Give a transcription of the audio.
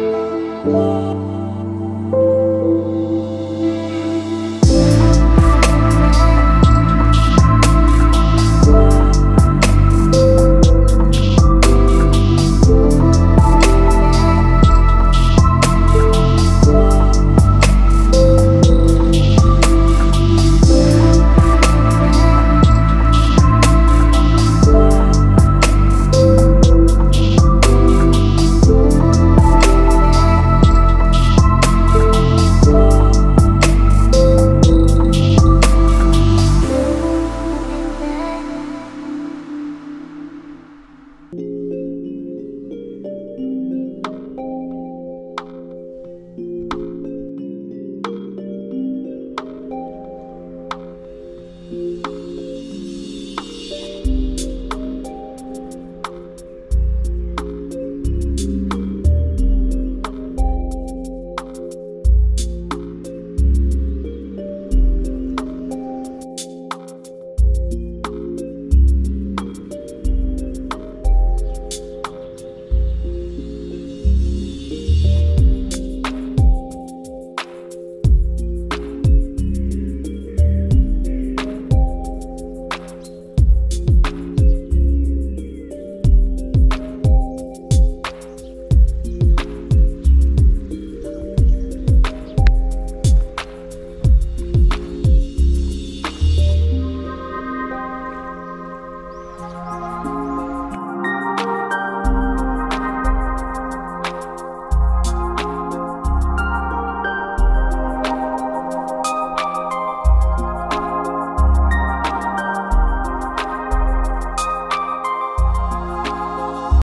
Música